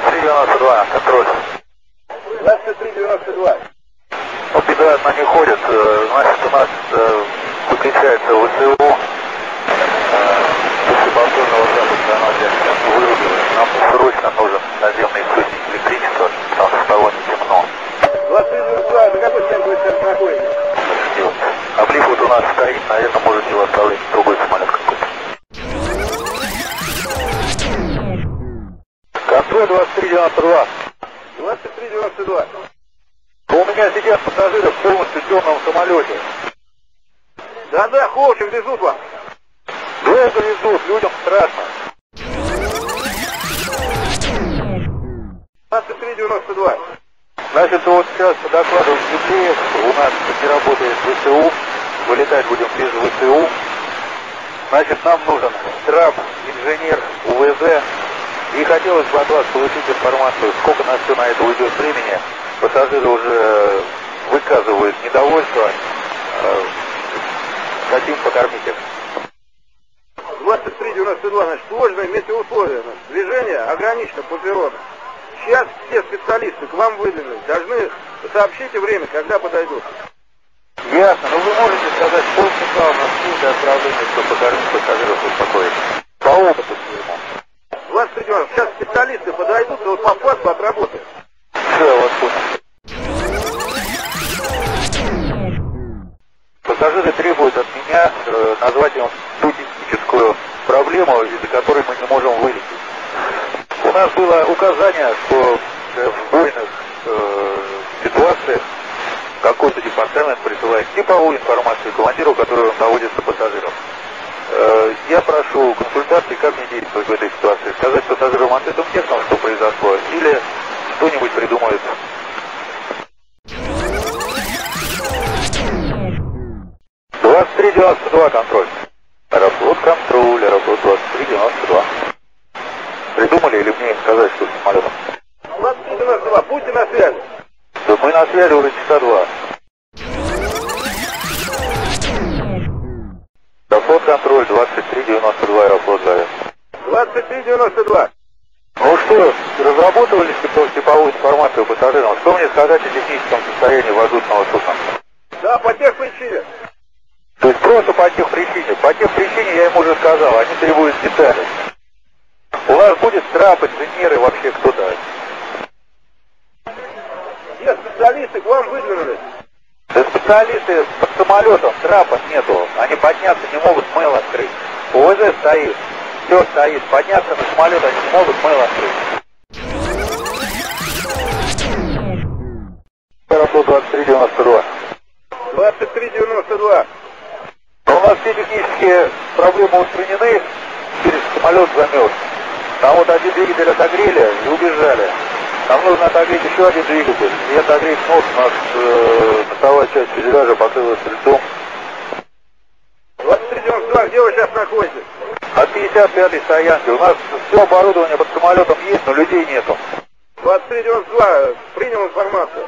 2392, контроль. 2392. Ну, беда, она не ходит. Э, Значит, у нас э, выключается ВСУ. После повторного запуска она сейчас вырубила. Нам срочно нужен наземный источник электричества, потому что в салоне темно. 2392, на какой стенке вы сейчас находитесь? Облив вот у нас стоит, наверное, может его оставлять другой самолет какой-то. Контроль 2392. 2392. У меня сидят пассажиры в полностью темном самолете. Да-да, Холчев везут вас. Долго везут, людям страшно. 2392. Значит, вот сейчас по докладу земли у нас не работает ВСУ, вылетать будем без ВСУ. Значит, нам нужен трап, инженер, УВЗ. И хотелось бы от вас получить информацию, сколько на все на это уйдет времени. Пассажиры уже выказывают недовольство. Э, Хотим покормить их. 2392, значит, сложные метеоусловия. Значит, движение ограничено по природе. Сейчас все специалисты к вам выдвинулись. Должны сообщите время, когда подойдут. Ясно, но вы можете сказать полчаса у нас для отправления, чтобы покормить пассажиров успокоить. По опыту своему. 2392, сейчас специалисты подойдут, и вот по факту отработают. Все, понял. Пассажиры требуют от меня э, назвать им ту техническую проблему, из-за которой мы не можем вылететь. У нас было указание, что э, в бойных э, ситуациях какой-то департамент присылает типовую информацию командиру, который он наводит на пассажиров. Я прошу консультации, как мне действовать в этой ситуации. Сказать пассажирам ответом текстом, что произошло, или что-нибудь придумают 2392 контроль. Аэрофлот контроль, Аэрофлот 2392. Придумали или мне сказать, что с самолетом? 2392, будьте на связи. Да мы на связи уже часа два. Контроль 2392 Аэрофлот Завет. 2392. Ну что, разработали типа- типовую информацию пассажирам? Что мне сказать о техническом состоянии воздушного судна? Да, по тех причинам. То есть просто по тех причине. По тех причине я им уже сказал, они требуют деталей. У нас будет трап, инженеры, вообще кто-то. Все специалисты к вам выдвинулись. Да специалисты под самолетом, трапа нету. Они подняться не могут, мэл открыть. УВЗ стоит, все стоит. Подняться на самолет они не могут, мэл открыть. Аэрофлот 2392. 2392. Но у нас все технические проблемы устранены, через самолет замерз. Там вот один двигатель отогрели и убежали. Нам нужно отогреть еще один двигатель. И отогреть нос, у нас э, носовая часть фюзеляжа покрылась льдом. 2392, где вы сейчас находитесь? От 55-й стоянки. У нас все оборудование под самолетом есть, но людей нету. 2392, принял информацию.